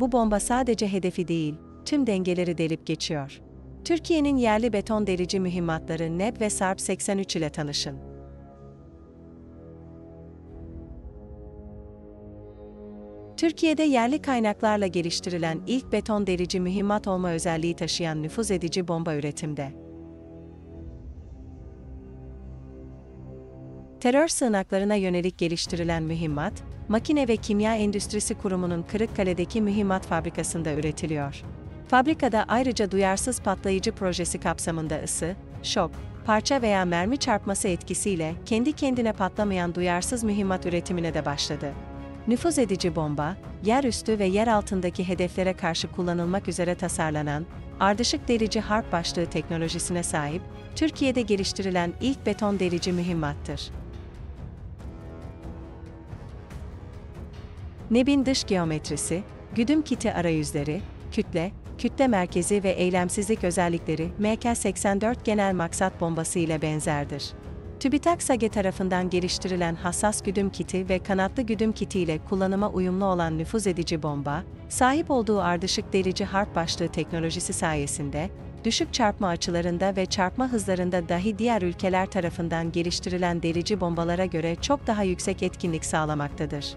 bu bomba sadece hedefi değil, tüm dengeleri delip geçiyor. Türkiye'nin yerli beton derici mühimmatları NEB ve SARP 83 ile tanışın. Türkiye'de yerli kaynaklarla geliştirilen ilk beton derici mühimmat olma özelliği taşıyan nüfuz edici bomba üretimde. Terör sığınaklarına yönelik geliştirilen mühimmat, Makine ve Kimya Endüstrisi Kurumu'nun Kırıkkale'deki mühimmat fabrikasında üretiliyor. Fabrikada ayrıca duyarsız patlayıcı projesi kapsamında ısı, şok, parça veya mermi çarpması etkisiyle kendi kendine patlamayan duyarsız mühimmat üretimine de başladı. Nüfuz edici bomba, yerüstü ve yer altındaki hedeflere karşı kullanılmak üzere tasarlanan, ardışık derici harp başlığı teknolojisine sahip, Türkiye'de geliştirilen ilk beton derici mühimmattır. Nebin dış geometrisi, güdüm kiti arayüzleri, kütle, kütle merkezi ve eylemsizlik özellikleri MK-84 genel maksat bombası ile benzerdir. TÜBİTAK SAGE tarafından geliştirilen hassas güdüm kiti ve kanatlı güdüm kiti ile kullanıma uyumlu olan nüfuz edici bomba, sahip olduğu ardışık derici harp başlığı teknolojisi sayesinde, düşük çarpma açılarında ve çarpma hızlarında dahi diğer ülkeler tarafından geliştirilen derici bombalara göre çok daha yüksek etkinlik sağlamaktadır.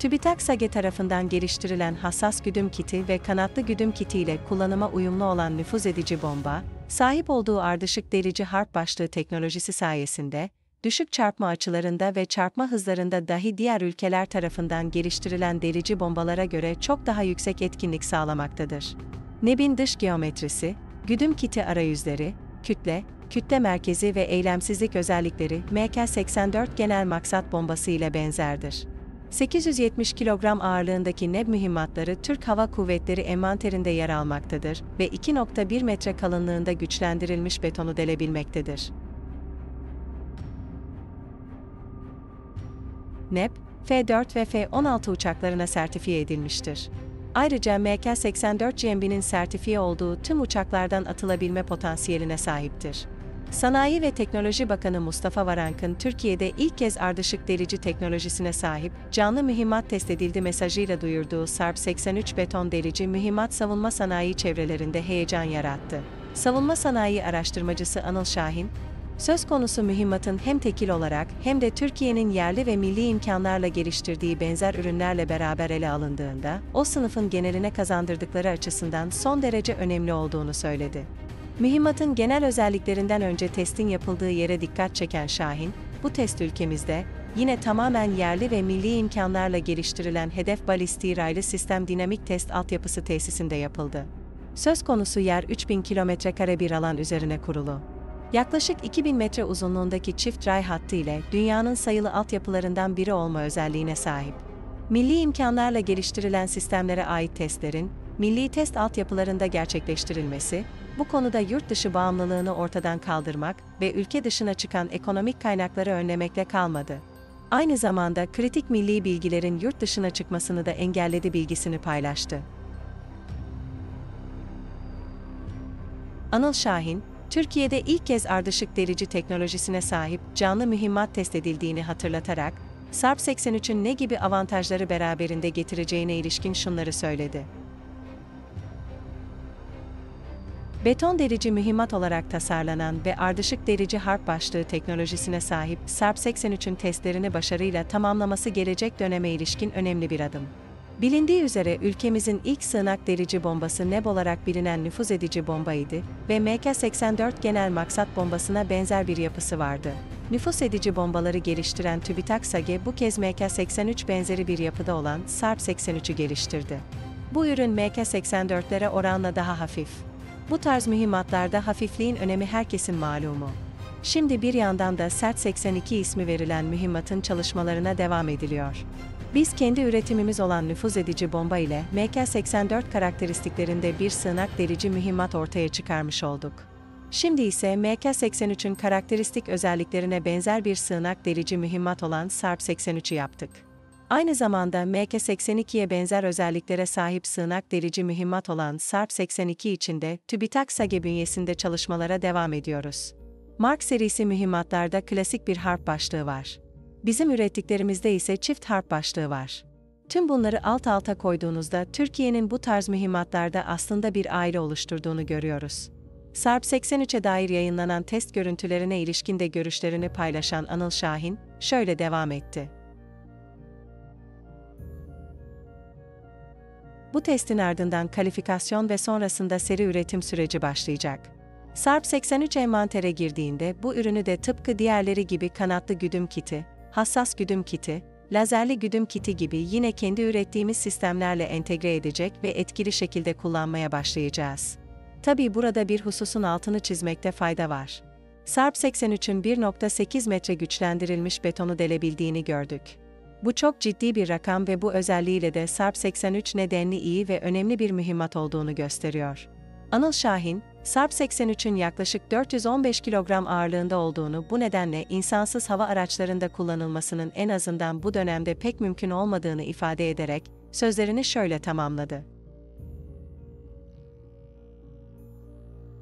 TÜBİTAK SAGE tarafından geliştirilen hassas güdüm kiti ve kanatlı güdüm kiti ile kullanıma uyumlu olan nüfuz edici bomba, sahip olduğu ardışık derici harp başlığı teknolojisi sayesinde, düşük çarpma açılarında ve çarpma hızlarında dahi diğer ülkeler tarafından geliştirilen derici bombalara göre çok daha yüksek etkinlik sağlamaktadır. Nebin dış geometrisi, güdüm kiti arayüzleri, kütle, kütle merkezi ve eylemsizlik özellikleri MK-84 genel maksat bombası ile benzerdir. 870 kilogram ağırlığındaki neb mühimmatları Türk Hava Kuvvetleri envanterinde yer almaktadır ve 2.1 metre kalınlığında güçlendirilmiş betonu delebilmektedir. NEP, F-4 ve F-16 uçaklarına sertifiye edilmiştir. Ayrıca MK-84 GMB'nin sertifiye olduğu tüm uçaklardan atılabilme potansiyeline sahiptir. Sanayi ve Teknoloji Bakanı Mustafa Varank'ın Türkiye'de ilk kez ardışık delici teknolojisine sahip, canlı mühimmat test edildi mesajıyla duyurduğu SARP 83 beton delici mühimmat savunma sanayi çevrelerinde heyecan yarattı. Savunma sanayi araştırmacısı Anıl Şahin, söz konusu mühimmatın hem tekil olarak hem de Türkiye'nin yerli ve milli imkanlarla geliştirdiği benzer ürünlerle beraber ele alındığında, o sınıfın geneline kazandırdıkları açısından son derece önemli olduğunu söyledi. Mühimmatın genel özelliklerinden önce testin yapıldığı yere dikkat çeken Şahin, bu test ülkemizde, yine tamamen yerli ve milli imkanlarla geliştirilen hedef balistiği raylı sistem dinamik test altyapısı tesisinde yapıldı. Söz konusu yer 3000 kare bir alan üzerine kurulu. Yaklaşık 2000 metre uzunluğundaki çift ray hattı ile dünyanın sayılı altyapılarından biri olma özelliğine sahip. Milli imkanlarla geliştirilen sistemlere ait testlerin, milli test altyapılarında gerçekleştirilmesi, bu konuda yurt dışı bağımlılığını ortadan kaldırmak ve ülke dışına çıkan ekonomik kaynakları önlemekle kalmadı. Aynı zamanda kritik milli bilgilerin yurt dışına çıkmasını da engelledi bilgisini paylaştı. Anıl Şahin, Türkiye'de ilk kez ardışık derici teknolojisine sahip canlı mühimmat test edildiğini hatırlatarak, SARP 83'ün ne gibi avantajları beraberinde getireceğine ilişkin şunları söyledi. Beton derici mühimmat olarak tasarlanan ve ardışık derici harp başlığı teknolojisine sahip SARP 83'ün testlerini başarıyla tamamlaması gelecek döneme ilişkin önemli bir adım. Bilindiği üzere ülkemizin ilk sığınak derici bombası NEB olarak bilinen nüfuz edici bombaydı ve MK-84 genel maksat bombasına benzer bir yapısı vardı. Nüfus edici bombaları geliştiren TÜBİTAK SAGE bu kez MK-83 benzeri bir yapıda olan SARP 83'ü geliştirdi. Bu ürün MK-84'lere oranla daha hafif. Bu tarz mühimmatlarda hafifliğin önemi herkesin malumu. Şimdi bir yandan da Sert 82 ismi verilen mühimmatın çalışmalarına devam ediliyor. Biz kendi üretimimiz olan nüfuz edici bomba ile MK-84 karakteristiklerinde bir sığınak delici mühimmat ortaya çıkarmış olduk. Şimdi ise MK-83'ün karakteristik özelliklerine benzer bir sığınak delici mühimmat olan SARP 83'ü yaptık. Aynı zamanda MK82'ye benzer özelliklere sahip sığınak derici mühimmat olan SARP 82 için de TÜBİTAK SAGE bünyesinde çalışmalara devam ediyoruz. Mark serisi mühimmatlarda klasik bir harp başlığı var. Bizim ürettiklerimizde ise çift harp başlığı var. Tüm bunları alt alta koyduğunuzda Türkiye'nin bu tarz mühimmatlarda aslında bir aile oluşturduğunu görüyoruz. Sarp 83'e dair yayınlanan test görüntülerine ilişkin de görüşlerini paylaşan Anıl Şahin, şöyle devam etti. Bu testin ardından kalifikasyon ve sonrasında seri üretim süreci başlayacak. Sarp 83 envantere girdiğinde bu ürünü de tıpkı diğerleri gibi kanatlı güdüm kiti, hassas güdüm kiti, lazerli güdüm kiti gibi yine kendi ürettiğimiz sistemlerle entegre edecek ve etkili şekilde kullanmaya başlayacağız. Tabii burada bir hususun altını çizmekte fayda var. Sarp 83'ün 1.8 metre güçlendirilmiş betonu delebildiğini gördük. Bu çok ciddi bir rakam ve bu özelliğiyle de Sarp 83 nedenli iyi ve önemli bir mühimmat olduğunu gösteriyor. Anıl Şahin, Sarp 83'ün yaklaşık 415 kilogram ağırlığında olduğunu bu nedenle insansız hava araçlarında kullanılmasının en azından bu dönemde pek mümkün olmadığını ifade ederek sözlerini şöyle tamamladı.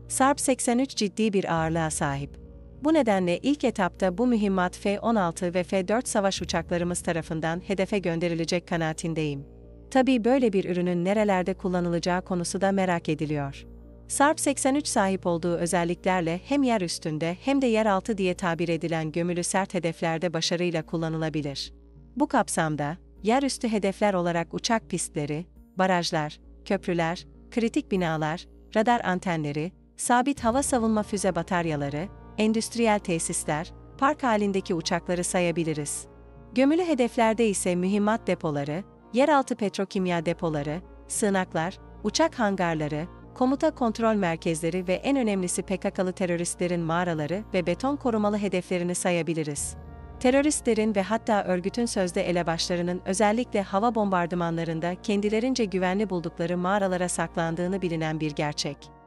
Sarp 83 ciddi bir ağırlığa sahip. Bu nedenle ilk etapta bu mühimmat F-16 ve F-4 savaş uçaklarımız tarafından hedefe gönderilecek kanaatindeyim. Tabii böyle bir ürünün nerelerde kullanılacağı konusu da merak ediliyor. Sarp 83 sahip olduğu özelliklerle hem yer üstünde hem de yer altı diye tabir edilen gömülü sert hedeflerde başarıyla kullanılabilir. Bu kapsamda, yerüstü hedefler olarak uçak pistleri, barajlar, köprüler, kritik binalar, radar antenleri, sabit hava savunma füze bataryaları, endüstriyel tesisler, park halindeki uçakları sayabiliriz. Gömülü hedeflerde ise mühimmat depoları, yeraltı petrokimya depoları, sığınaklar, uçak hangarları, komuta kontrol merkezleri ve en önemlisi PKK'lı teröristlerin mağaraları ve beton korumalı hedeflerini sayabiliriz. Teröristlerin ve hatta örgütün sözde elebaşlarının özellikle hava bombardımanlarında kendilerince güvenli buldukları mağaralara saklandığını bilinen bir gerçek.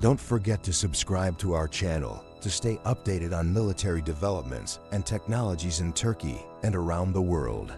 Don't forget to subscribe to our channel to stay updated on military developments and technologies in Turkey and around the world.